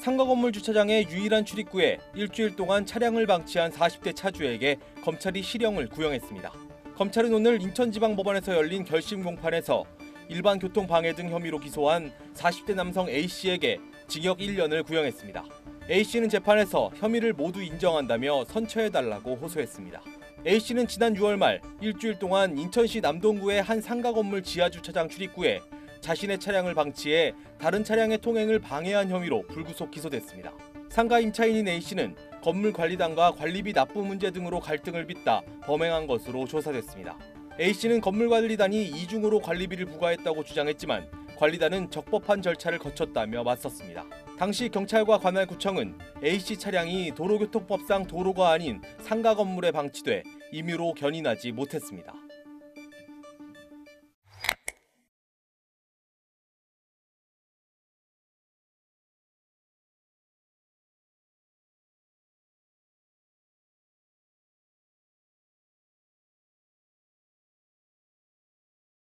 상가 건물 주차장의 유일한 출입구에 일주일 동안 차량을 방치한 40대 차주에게 검찰이 실형을 구형했습니다. 검찰은 오늘 인천지방법원에서 열린 결심 공판에서 일반 교통 방해 등 혐의로 기소한 40대 남성 A 씨에게 징역 1년을 구형했습니다. A 씨는 재판에서 혐의를 모두 인정한다며 선처해달라고 호소했습니다. A 씨는 지난 6월 말 일주일 동안 인천시 남동구의 한 상가 건물 지하 주차장 출입구에 자신의 차량을 방치해 다른 차량의 통행을 방해한 혐의로 불구속 기소됐습니다. 상가 임차인인 A 씨는 건물 관리단과 관리비 납부 문제 등으로 갈등을 빚다 범행한 것으로 조사됐습니다. A 씨는 건물 관리단이 이중으로 관리비를 부과했다고 주장했지만 관리단은 적법한 절차를 거쳤다며 맞섰습니다. 당시 경찰과 관할구청은 A 씨 차량이 도로교통법상 도로가 아닌 상가 건물에 방치돼 임의로 견인하지 못했습니다.